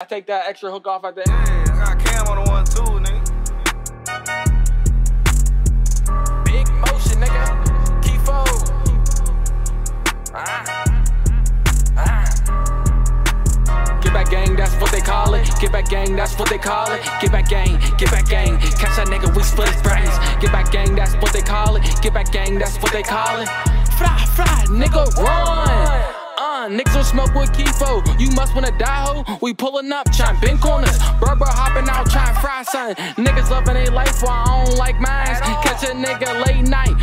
I take that extra hook off at the end. Yeah, I got Cam on the one too, nigga. Big motion, nigga. Keefo. Ah. Ah. Get back gang, that's what they call it. Get back gang, that's what they call it. Get back gang, get back gang. Catch that nigga, we split his brains. Get back gang, that's what they call it. Get back gang, that's what they call it. Fry, fry, nigga, niggas don't smoke with Keefo. You must wanna die, ho. We pulling up, trying bend corners. Berber hopping out, trying fry son. Niggas loving their life while I don't like mine. Catch a nigga late night.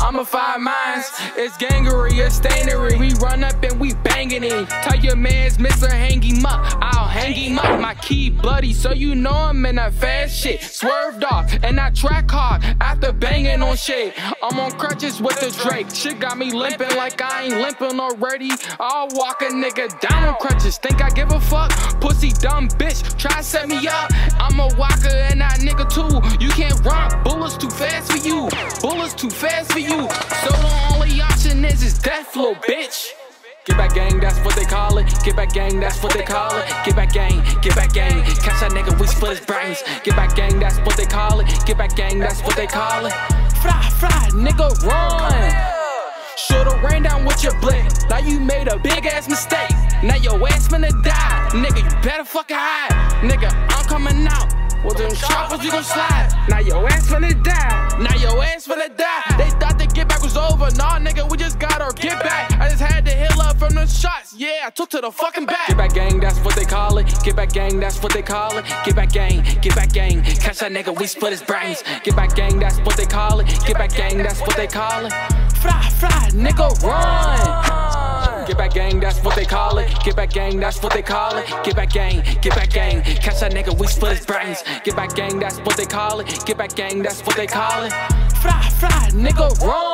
I'ma five mines. It's gangery, it's stainery. We run up and we banging it. Tell your man's Mr. Hang him up. I'll hang him up. My key bloody, so you know I'm in that fast shit. Swerved off and I track hard after banging on shit. I'm on crutches with the Drake. Shit got me limping like I ain't limping already. I'll walk a nigga down on crutches. Think I give a fuck? Pussy dumb bitch, try set me up. I'm a walker and that nigga too. You can't run. Bullets too fast for you. Bullets too fast for you. So the only option is is death flow, bitch. Get back gang, that's what they call it. Get back gang, that's what they call it. Get back gang, get back gang. Catch that nigga, we split his brains. Get back gang, that's what they call it. Get back gang, that's what they call it. Fry, fry, nigga, run. Should've ran down with your blick. Now you made a big ass mistake. Now your ass finna die. Nigga, you better fucking hide. Nigga, I'm coming out. With them choppers, you gon' slide. Now your ass finna die. Now your ass finna die. They thought the get back was over. Nah, nigga, we just got our get back. The shots. Yeah, I took to the fucking back. Get back gang, that's what they call it. Get back gang, that's what they call it. Get back gang, get back gang. Catch that nigga, we split his brains. Get back gang, that's what they call it. Get back gang, that's what they call it. Fry, fry, nigga, run. Get back gang, that's what they call it. Get back gang, that's what they call it. Get back gang, get back gang. Catch that nigga, we split his brains. Get back gang, that's what they call it. Get back gang, that's what they call it. Fry, fry, nigga, wrong.